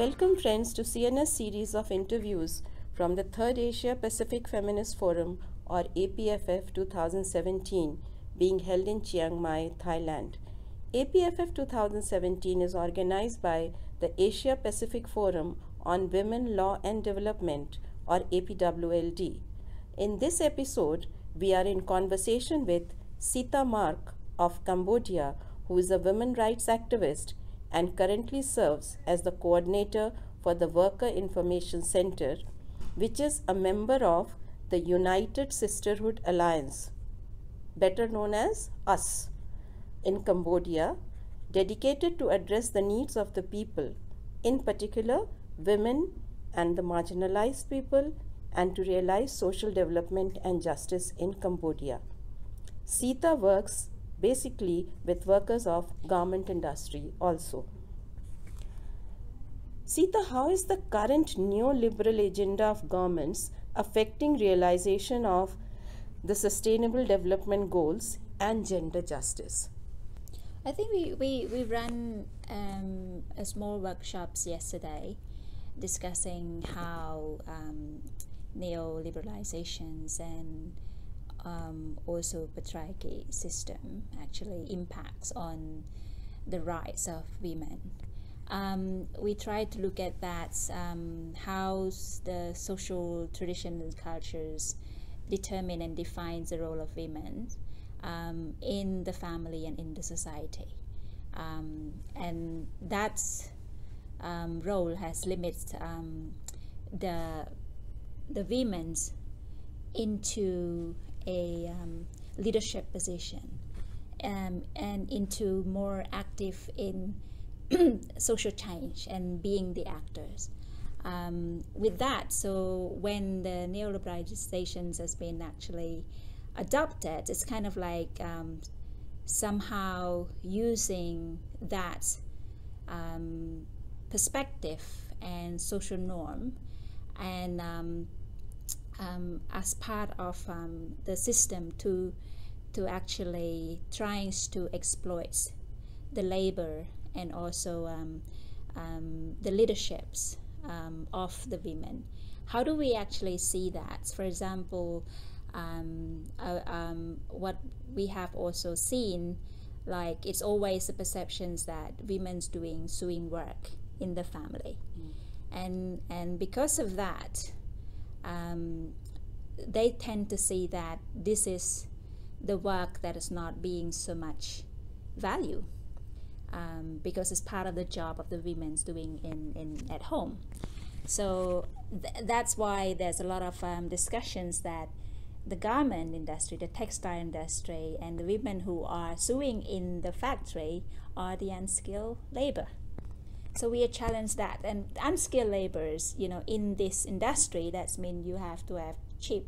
Welcome, friends, to CNS series of interviews from the Third Asia Pacific Feminist Forum or APFF 2017 being held in Chiang Mai, Thailand. APFF 2017 is organized by the Asia Pacific Forum on Women, Law and Development or APWLD. In this episode, we are in conversation with Sita Mark of Cambodia, who is a women rights activist and currently serves as the coordinator for the Worker Information Center, which is a member of the United Sisterhood Alliance, better known as US, in Cambodia, dedicated to address the needs of the people, in particular women and the marginalized people, and to realize social development and justice in Cambodia. Sita works basically with workers of garment industry also. Sita, how is the current neoliberal agenda of governments affecting realization of the sustainable development goals and gender justice? I think we, we, we ran um, a small workshops yesterday discussing how um, neoliberalizations and um, also patriarchy system actually impacts on the rights of women. Um, we try to look at that um, how the social traditions and cultures determine and define the role of women um, in the family and in the society. Um, and that um, role has limits um, the the women's into a um, leadership position um, and into more active in social change and being the actors. Um, with that, so when the neoliberalizations has been actually adopted, it's kind of like um, somehow using that um, perspective and social norm and um, as part of um, the system to to actually trying to exploit the labor and also um, um the leaderships um, of the women. How do we actually see that? For example, um, uh, what we have also seen, like it's always the perceptions that women's doing sewing work in the family, mm. and and because of that, um, they tend to see that this is the work that is not being so much value um, because it's part of the job of the women's doing in, in at home. So th- that's why there's a lot of um, discussions that the garment industry, the textile industry, and the women who are sewing in the factory are the unskilled labor. So we challenge that, and unskilled laborers, you know, in this industry, that's mean you have to have cheap.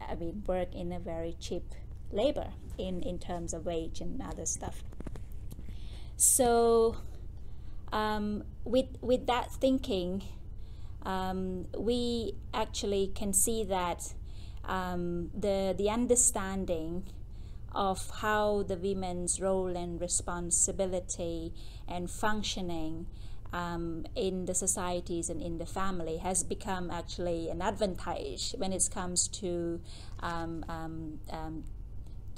I mean, work in a very cheap labor in in terms of wage and other stuff. So, um, with with that thinking, um, we actually can see that um, the the understanding of how the women's role and responsibility and functioning um, in the societies and in the family has become actually an advantage when it comes to um, um, um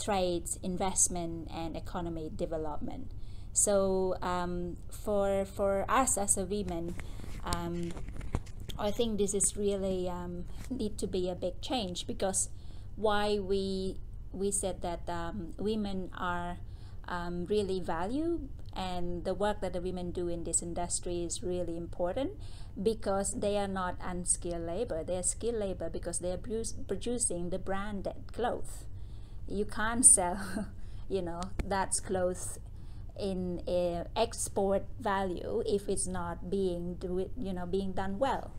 trade, investment, and economy development. So um, for for us as a women, um, I think this is really need to be a big change because why we we said that um, women are um, really valued and the work that the women do in this industry is really important because they are not unskilled labor. They are skilled labor because they are producing the branded clothes. You can't sell you know that's clothes in export value if it's not being do you know being done well.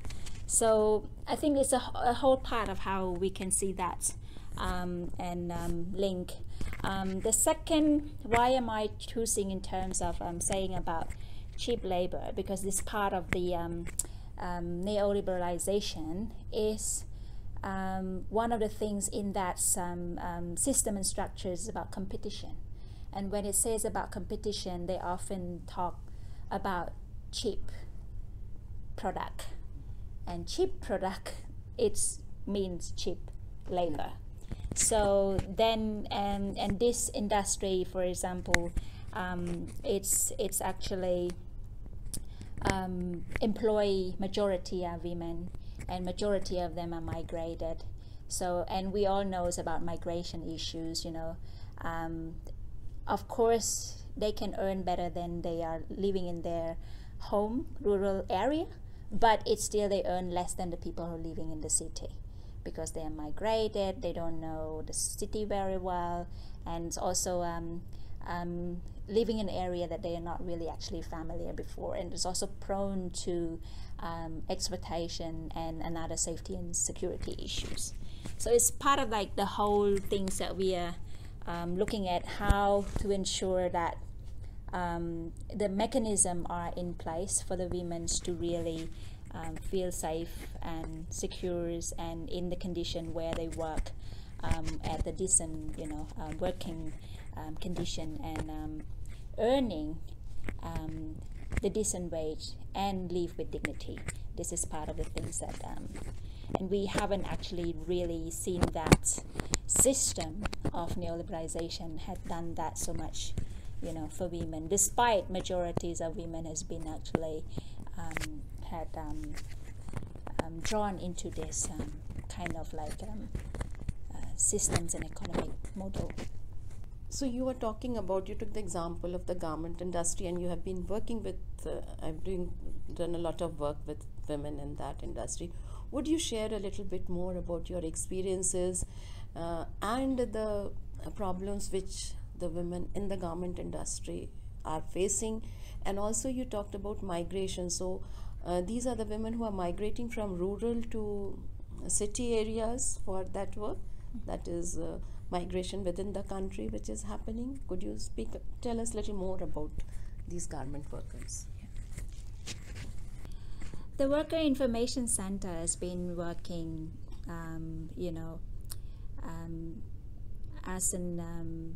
So i think it's a, a whole part of how we can see that um, and um, link. Um, the second, why am I choosing in terms of um, saying about cheap labor? Because this part of the um, neoliberalization is one of the things in that system and structures about competition. And when it says about competition, they often talk about cheap product, and cheap product it means cheap labor. So then, and and this industry, for example, um, it's it's actually um, employee majority are women, and majority of them are migrated. So, and we all knows about migration issues. You know, um, of course, they can earn better than they are living in their home rural area, but it's still they earn less than the people who are living in the city because they are migrated. They don't know the city very well, and also um, um, living in an area that they are not really actually familiar before and is also prone to um, exploitation and another safety and security issues. So it's part of like the whole things that we are um, looking at how to ensure that um, the mechanism are in place for the women to really um, feel safe and secure and in the condition where they work um, at the decent, you know, uh, working um, condition and um, earning um, the decent wage and live with dignity. This is part of the things that, and we haven't actually really seen that system of neoliberalization had done that so much, you know, for women, despite majorities of women has been actually um, had um, um, drawn into this kind of like uh, systems and economic model. So you were talking about you took the example of the garment industry, and you have been working with. Uh, I've doing done a lot of work with women in that industry. Would you share a little bit more about your experiences uh, and the problems which the women in the garment industry are facing? And also, you talked about migration. So uh, these are the women who are migrating from rural to city areas for that work. That is uh, migration within the country which is happening. Could you speak, tell us a little more about these garment workers? The Worker Information Center has been working, um, you know, um, as an um,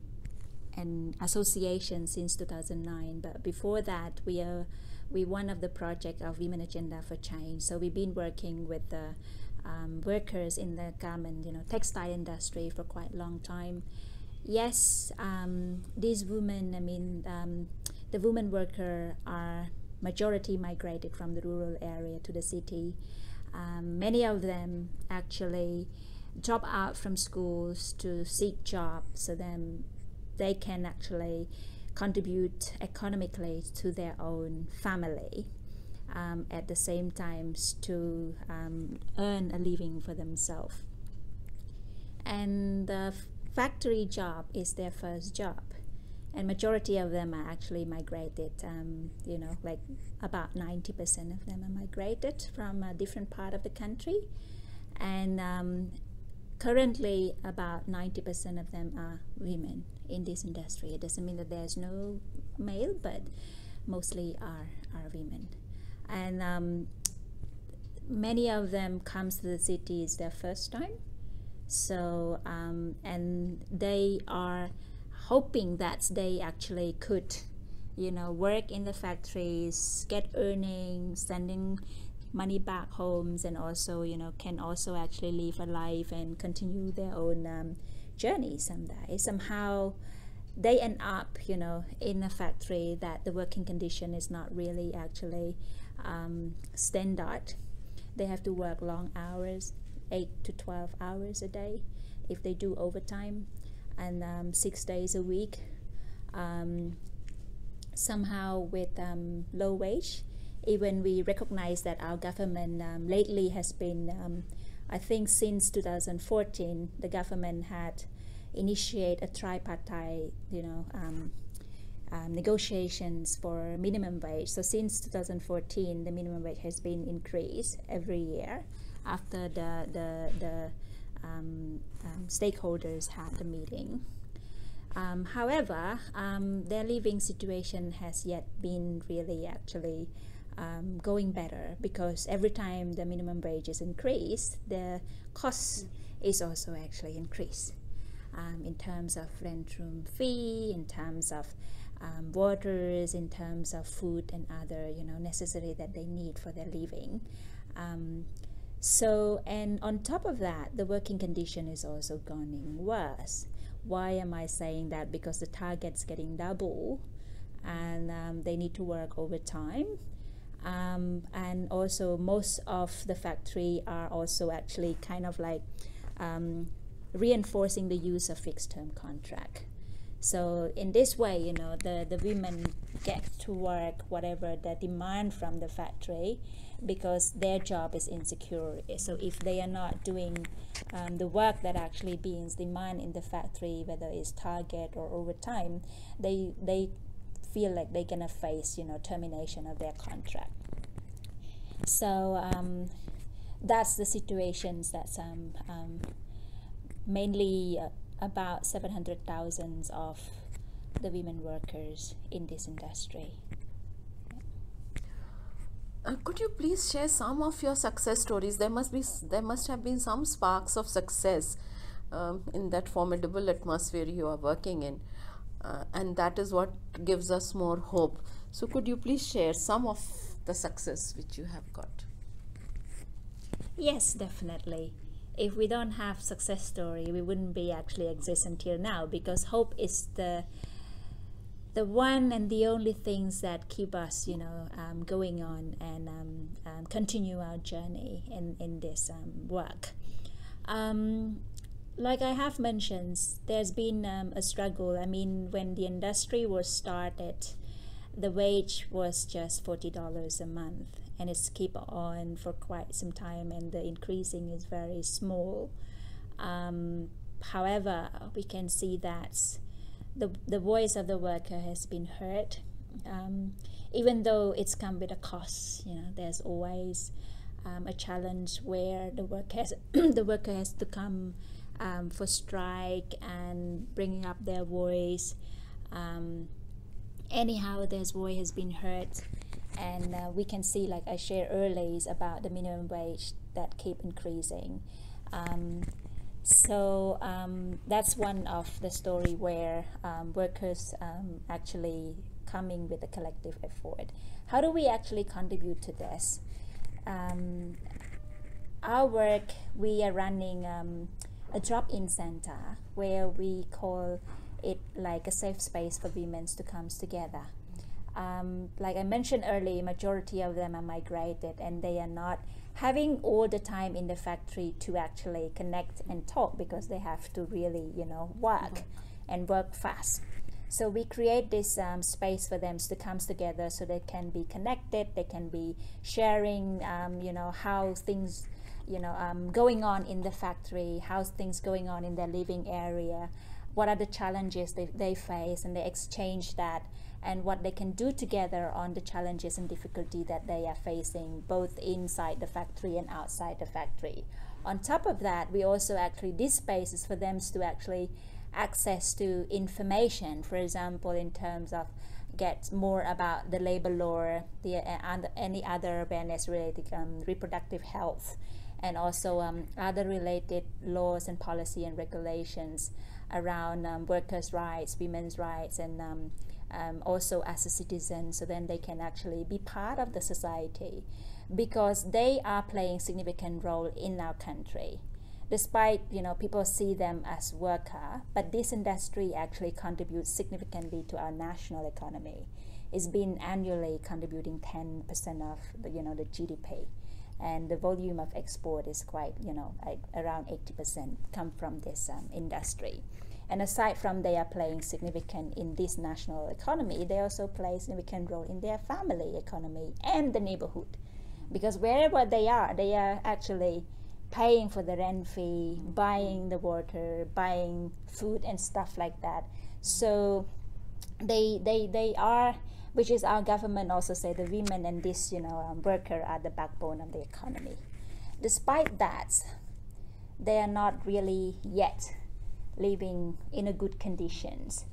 an association since 2009. But before that, we are we one of the project of Women Agenda for Change. So we've been working with the um, workers in the garment, you know, textile industry for quite a long time. Yes, um, these women, I mean, um, the women worker are majority migrated from the rural area to the city. Um, many of them actually drop out from schools to seek jobs, so then they can actually contribute economically to their own family um, at the same time to um, earn a living for themselves. And the factory job is their first job. And majority of them are actually migrated, um, you know, like about 90% of them are migrated from a different part of the country. And um, currently about 90% of them are women in this industry. It doesn't mean that there's no male, but mostly are, are women and um, many of them comes to the city is their first time so um, and they are hoping that they actually could you know work in the factories get earnings sending money back homes and also you know can also actually live a life and continue their own um, journey someday somehow they end up you know in a factory that the working condition is not really actually um, standard. They have to work long hours, 8 to 12 hours a day if they do overtime, and um, six days a week. Um, somehow with um, low wage, even we recognize that our government um, lately has been, um, I think since 2014, the government had initiate a tripartite, you know, um, um, negotiations for minimum wage. So since 2014, the minimum wage has been increased every year after the the, the um, um, stakeholders had the meeting. Um, however, um, their living situation has yet been really actually um, going better because every time the minimum wage is increased, the cost is also actually increased. Um, in terms of rent room fee, in terms of um, waters, in terms of food and other you know necessary that they need for their living. Um, so and on top of that, the working condition is also going worse. Why am I saying that? Because the target's getting double, and um, they need to work overtime. Um, and also most of the factory are also actually kind of like um, reinforcing the use of fixed term contract so in this way, you know, the, the women get to work whatever the demand from the factory because their job is insecure. So if they are not doing um, the work that actually being demand in the factory, whether it's target or overtime, they they feel like they're gonna face you know termination of their contract. So um, that's the situations that's um, um mainly. Uh, about 700,000 of the women workers in this industry. Uh, could you please share some of your success stories? There must be there must have been some sparks of success um, in that formidable atmosphere you are working in, uh, and that is what gives us more hope. So, could you please share some of the success which you have got? Yes, definitely if we don't have success story we wouldn't be actually exist until now because hope is the the one and the only things that keep us you know um, going on and um, um, continue our journey in, in this um, work um, like I have mentioned there's been um, a struggle. I mean when the industry was started the wage was just $40 a month and it's keep on for quite some time and the increasing is very small. Um, however we can see that the, the voice of the worker has been heard. Um, even though it's come with a cost you know there's always um, a challenge where the worker has the worker has to come um, for strike and bringing up their voice. Um, anyhow their voice has been heard and uh, we can see like i shared earlier about the minimum wage that keep increasing. Um, so um, that's one of the story where um, workers um, actually coming with a collective effort. How do we actually contribute to this? Our work we are running um, a drop-in center where we call it like a safe space for women to come together um, like I mentioned earlier, majority of them are migrated and they are not having all the time in the factory to actually connect and talk because they have to really, you know, work mm-hmm. and work fast. So we create this um, space for them to come together so they can be connected, they can be sharing, um, you know, how things, you know, um, going on in the factory, how's things going on in their living area, what are the challenges they, they face, and they exchange that and what they can do together on the challenges and difficulty that they are facing both inside the factory and outside the factory. On top of that we also actually this space is for them to actually access to information for example in terms of get more about the labor law the uh, and any other awareness related um, reproductive health and also um, other related laws and policy and regulations around um, workers' rights, women's rights, and um, um, also as a citizen so then they can actually be part of the society because they are playing significant role in our country. Despite you know people see them as worker but this industry actually contributes significantly to our national economy. It's been annually contributing 10% of the you know the gdp and the volume of export is quite you know like around 80% come from this um, industry and aside from they are playing significant in this national economy, they also play significant role in their family economy and the neighborhood. Because wherever they are, they are actually paying for the rent fee, buying the water, buying food and stuff like that. So they they they are which is our government also say the women and this you know um, worker are the backbone of the economy. Despite that, they are not really yet living in a good conditions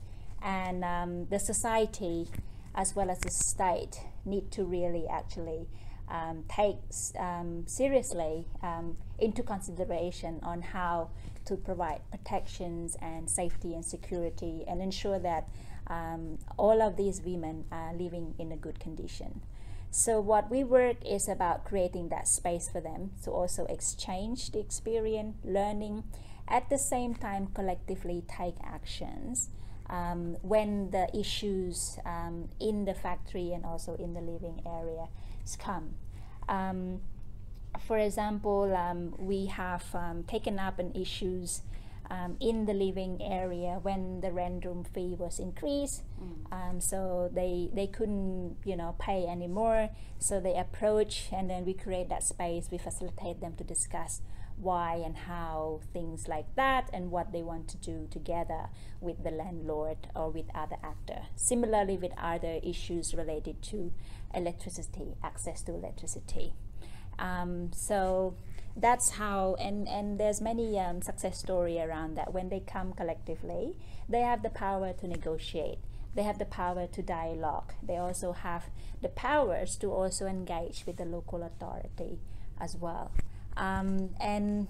and um, the society as well as the state need to really actually um, take um, seriously um, into consideration on how to provide protections and safety and security and ensure that um, all of these women are living in a good condition. So what we work is about creating that space for them to also exchange the experience, learning, at the same time collectively take actions um, when the issues um, in the factory and also in the living area come. Um, for example, um, we have um, taken up an issues um, in the living area when the rent room fee was increased. Mm. so they, they couldn't, you know, pay anymore. So they approach and then we create that space. We facilitate them to discuss why and how things like that and what they want to do together with the landlord or with other actor similarly with other issues related to electricity access to electricity um, so that's how and and there's many um, success story around that. When they come collectively they have the power to negotiate. They have the power to dialogue. They also have the powers to also engage with the local authority as well. Um, and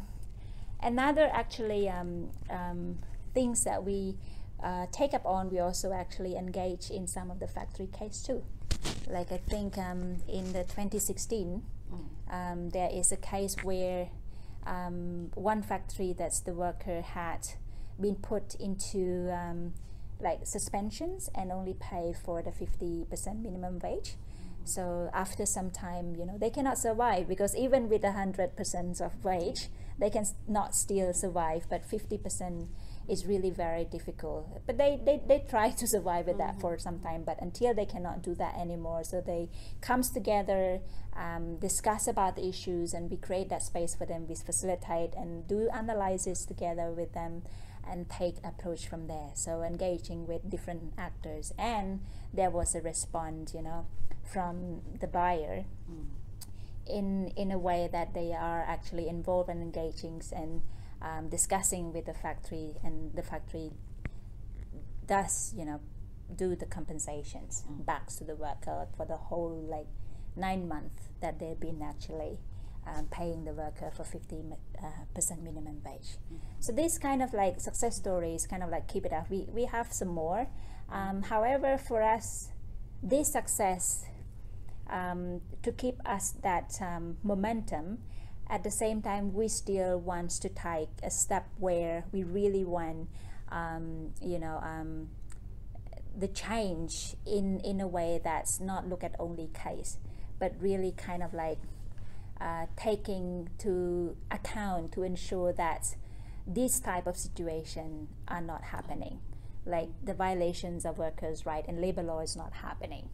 another actually um, um, things that we uh, take up on, we also actually engage in some of the factory case too. Like I think um, in the 2016, mm. there is a case where um, one factory that's the worker had been put into um, like suspensions and only pay for the 50% minimum wage so after some time, you know, they cannot survive because even with a hundred percent of wage, they can not still survive. But fifty percent is really very difficult. But they, they, they try to survive with mm-hmm. that for some time. But until they cannot do that anymore, so they comes together, um, discuss about the issues, and we create that space for them. We facilitate and do analysis together with them and take approach from there so engaging with different actors and there was a response you know from the buyer mm. in in a way that they are actually involved and engaging and um, discussing with the factory and the factory does you know do the compensations mm. back to the worker for the whole like nine months that they've been actually um, paying the worker for 50 uh, percent minimum wage. Mm. So this kind of like success stories kind of like keep it up. We, we have some more. Um, however, for us, this success um, to keep us that um, momentum. At the same time, we still want to take a step where we really want, um, you know, um, the change in in a way that's not look at only case, but really kind of like uh, taking to account to ensure that this type of situation are not happening. Like the violations of workers' right and labor law is not happening.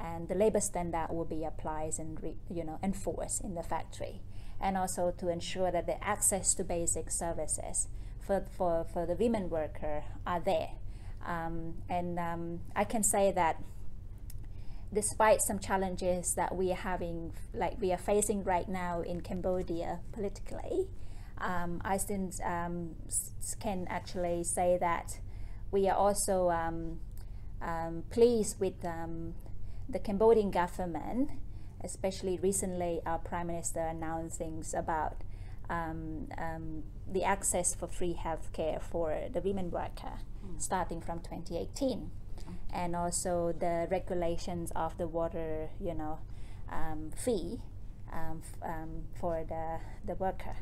And the labor standard will be applied and re, you know enforced in the factory and also to ensure that the access to basic services for, for, for the women worker are there. Um, and um, I can say that despite some challenges that we are having like we are facing right now in Cambodia politically um, I still um, can actually say that we are also um, um, pleased with the Cambodian government, especially recently, our prime minister announcing about um, um, the access for free healthcare for the women worker, mm. starting from 2018, and also the regulations of the water, you know, um, fee um, um, for the the worker,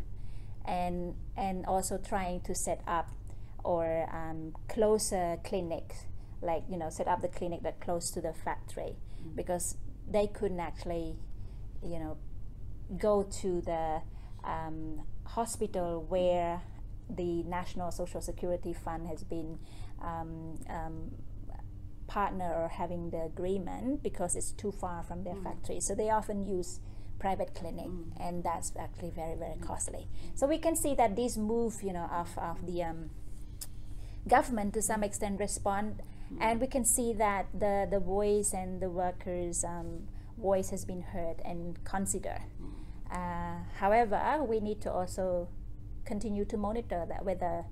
and and also trying to set up or um, closer clinics, like you know, set up the clinic that close to the factory. Because they couldn't actually, you know, go to the um, hospital where the National Social Security Fund has been um, um, partner or having the agreement because it's too far from their mm. factory. So they often use private clinic mm. and that's actually very very costly. So we can see that this move, you know, of, of the um, government to some extent respond and we can see that the the voice and the workers um, voice has been heard and considered. Uh, however we need to also continue to monitor that whether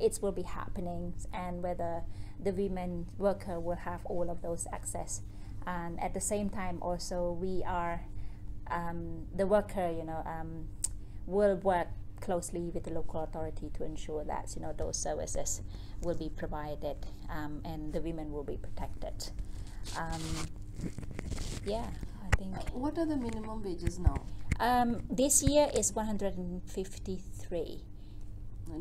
it will be happening and whether the women worker will have all of those access. And at the same time also we are um, the worker you know um, we'll work closely with the local authority to ensure that you know those services will be provided um, and the women will be protected. Um, yeah, I think. What are the minimum wages now? Um, this year is 153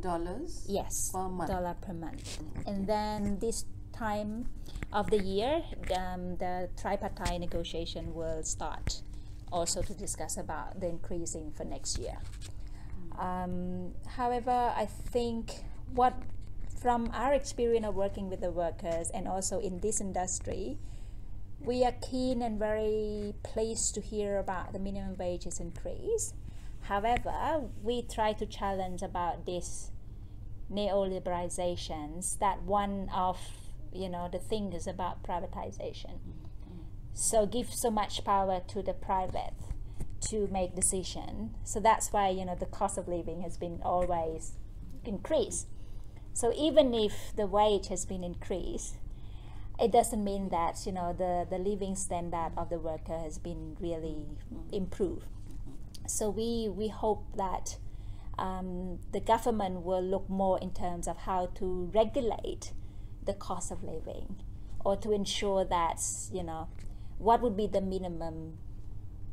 Dollars? yes Per month. dollar per month and then this time of the year um, the tripartite negotiation will start also to discuss about the increasing for next year um, however i think what from our experience of working with the workers and also in this industry we are keen and very pleased to hear about the minimum wages increase. However we try to challenge about this neoliberalizations that one of you know the thing is about privatization. So give so much power to the private to make decision. So that's why you know the cost of living has been always increased. So even if the wage has been increased it doesn't mean that you know the the living standard of the worker has been really improved. So we we hope that um, the government will look more in terms of how to regulate the cost of living or to ensure that you know what would be the minimum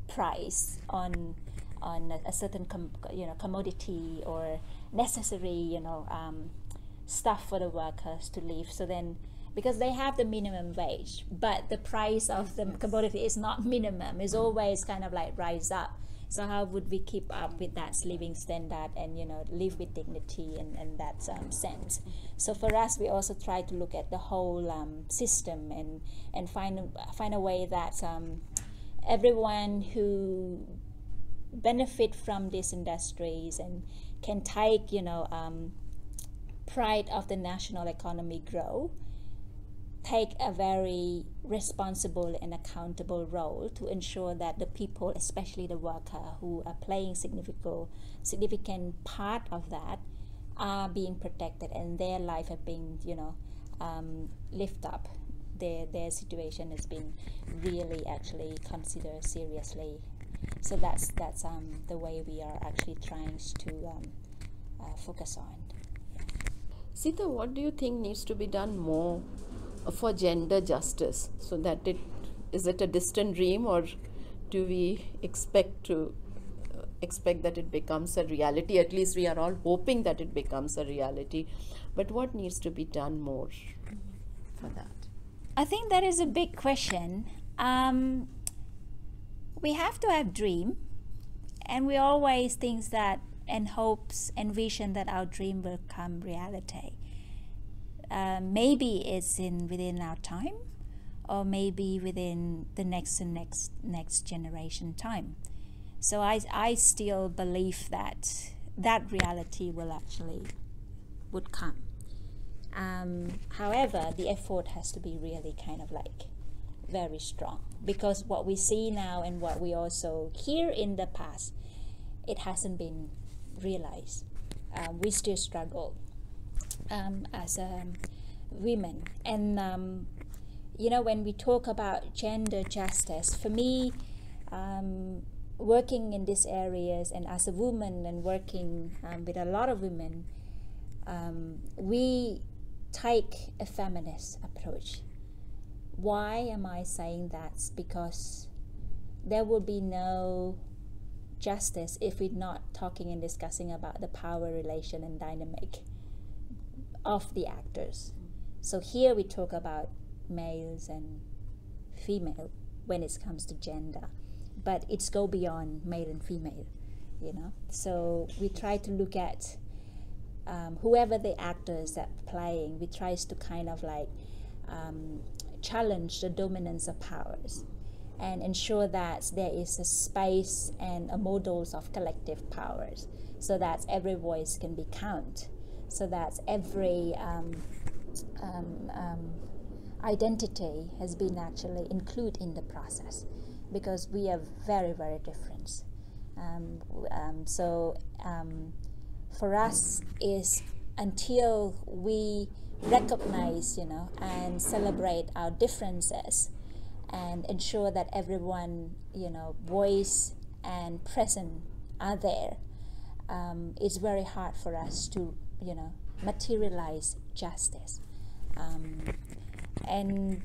price on on a, a certain com- you know commodity or necessary you know um, stuff for the workers to live so then because they have the minimum wage but the price of the commodity is not minimum it's always kind of like rise up. So how would we keep up with that living standard and you know live with dignity and, and that um, sense? So for us we also try to look at the whole um, system and and find a- find a way that um, everyone who benefit from these industries and can take you know um, pride of the national economy grow take a very responsible and accountable role to ensure that the people especially the worker who are playing significant significant part of that are being protected and their life are being you know um, lift up their their situation has been really actually considered seriously. So that's that's um, the way we are actually trying to um, uh, focus on. Sita, what do you think needs to be done more for gender justice so that it is it a distant dream or do we expect to uh, expect that it becomes a reality? At least we are all hoping that it becomes a reality. But what needs to be done more for that I think that is a big question. Um, we have to have dream, and we always think that and hopes and vision that our dream will come reality. Uh, maybe it's in within our time, or maybe within the next and next next generation time. So I I still believe that that reality will actually would come. Um, however, the effort has to be really kind of like very strong because what we see now and what we also hear in the past, it hasn't been realized. Um, we still struggle um, as um, women, and um, you know when we talk about gender justice, for me, um, working in these areas and as a woman and working with a lot of women, um, we take a feminist approach. Why am I saying that? Because there will be no justice if we're not talking and discussing about the power relation and dynamic of the actors. So here we talk about males and female when it comes to gender, but it's go beyond male and female, you know. So we try to look at um, whoever the actors that playing, we tries to kind of like um, challenge the dominance of powers and ensure that there is a space and a models of collective powers so that every voice can be count so that every um, um, um, identity has been actually included in the process because we are very very different. Um, so for us is until we recognize you know and celebrate our differences and ensure that everyone you know voice and present are there um, it's very hard for us to, you know, materialize justice. Um, and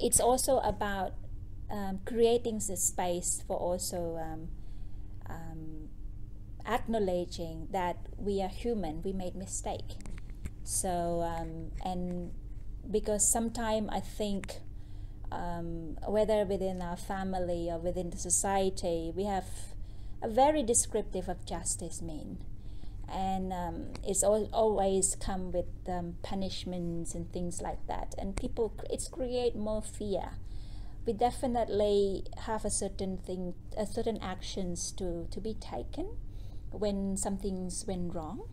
it's also about um, creating the space for also um, um, acknowledging that we are human, we made mistake. So um, and because sometimes I think um, whether within our family or within the society, we have a very descriptive of justice mean. And um, it's al- always come with um, punishments and things like that. And people it's create more fear. We definitely have a certain thing a certain actions to to be taken when something's went wrong.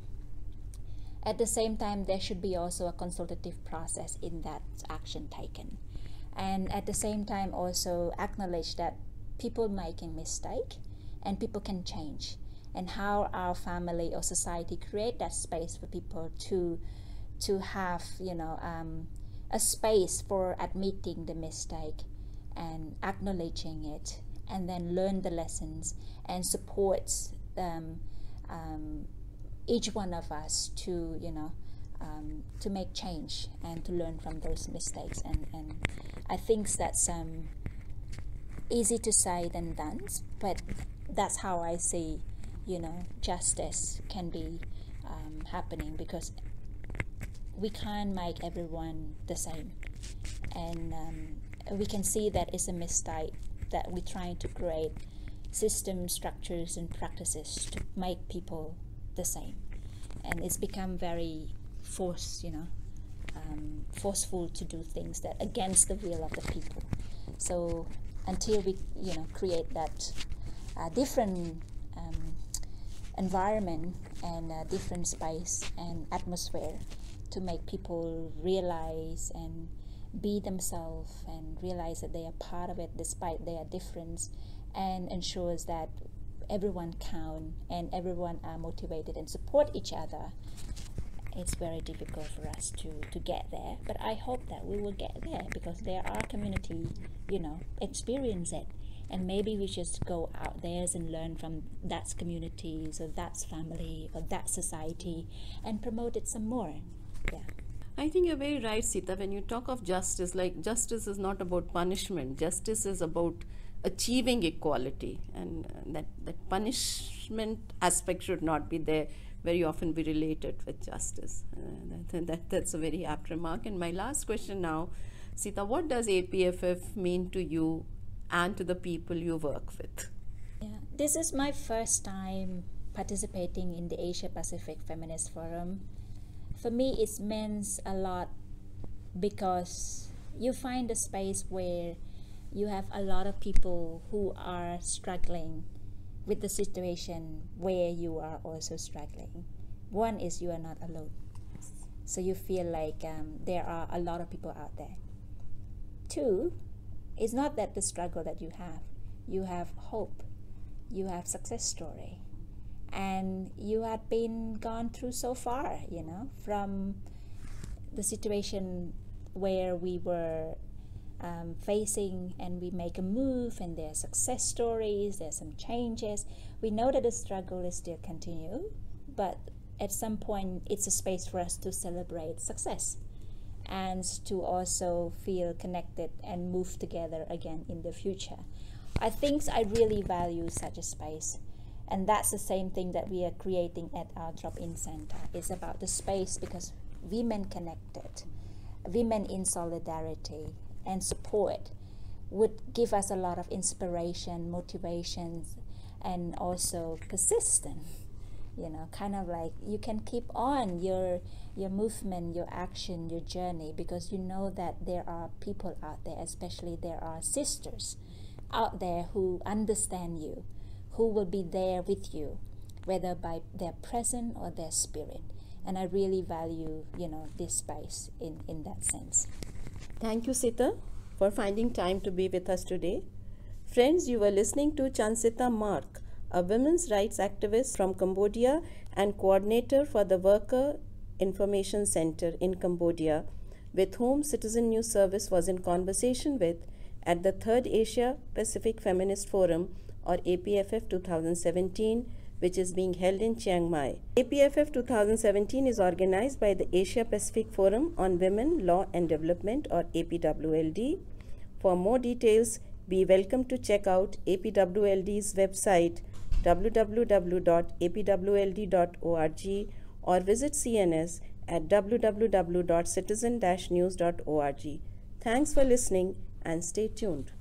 At the same time there should be also a consultative process in that action taken. And at the same time also acknowledge that people making mistake and people can change. And how our family or society create that space for people to to have you know um, a space for admitting the mistake and acknowledging it and then learn the lessons and supports um, um, each one of us to you know um, to make change and to learn from those mistakes. And, and I think that's um, easy to say than done but that's how I see you know justice can be um, happening because we can't make everyone the same. And um, we can see that it's a mistake that we're trying to create systems structures and practices to make people the same. And it's become very force, you know um, forceful to do things that against the will of the people. So until we you know create that uh, different um, environment and a different space and atmosphere to make people realize and be themselves and realize that they are part of it despite their difference and ensures that everyone count and everyone are motivated and support each other it's very difficult for us to, to get there but i hope that we will get there because there are community you know experience it and maybe we just go out there and learn from that communities or that family or that society and promote it some more yeah I think you're very right, Sita. When you talk of justice, like justice is not about punishment. Justice is about achieving equality, and that that punishment aspect should not be there. Very often be related with justice. Uh, that, that that's a very apt remark. And my last question now, Sita, what does APFF mean to you and to the people you work with? Yeah, this is my first time participating in the Asia Pacific Feminist Forum. For me, it means a lot because you find a space where you have a lot of people who are struggling with the situation where you are also struggling. One is you are not alone. So you feel like um, there are a lot of people out there. Two, it's not that the struggle that you have you have hope you have success story and you had been gone through so far you know from the situation where we were um, facing and we make a move and there's success stories there's some changes we know that the struggle is still continue but at some point it's a space for us to celebrate success and to also feel connected and move together again in the future. I think I really value such a space. And that's the same thing that we are creating at our drop-in center. It's about the space because women connected, women in solidarity and support would give us a lot of inspiration, motivation, and also persistence you know kind of like you can keep on your your movement your action your journey because you know that there are people out there especially there are sisters out there who understand you who will be there with you whether by their presence or their spirit. And i really value you know this space in in that sense thank you sita for finding time to be with us today. Friends you were listening to Channsitha Mark a women's rights activist from Cambodia and coordinator for the Worker Information Center in Cambodia, with whom Citizen News Service was in conversation with at the 3rd Asia Pacific Feminist Forum or APFF 2017 which is being held in Chiang Mai. APFF 2017 is organized by the Asia Pacific Forum on Women, Law and Development or APWLD. For more details, be welcome to check out APWLD's website www.apwld.org or visit CNS at www.citizen-news.org. Thanks for listening and stay tuned.